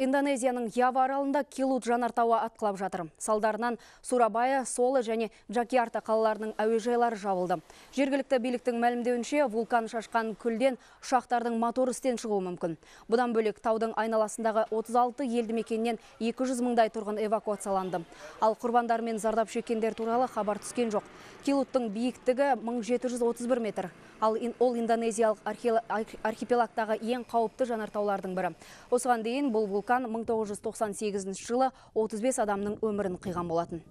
Индонезияның Ява аралында Килут жанартауы атқылап жатыр. Салдарынан Сурабая, Солы және Джакиарта қалаларының әуежайлары жабылды. Жергілікті биліктің мәлімдеуінше вулкан шашқан күлден ұшақтардың мотор істен шығуы мүмкін. Бұдан бөлек таудың айналасындағы 36 елді мекеннен 200 мыңдай тұрғын эвакуацияланды. Ал құрбандар мен зардап шеккендер туралы хабар түскен жоқ. Килуттың биіктігі 1731 метр. Ал ол индонезиялық архипелагтағы ең қауіпті жанартаулардың бірі. Осыған дейін бұл вулкан 1998 жылы 35 адамның өмірін қиған болатын.